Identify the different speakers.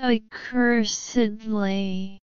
Speaker 1: Accursedly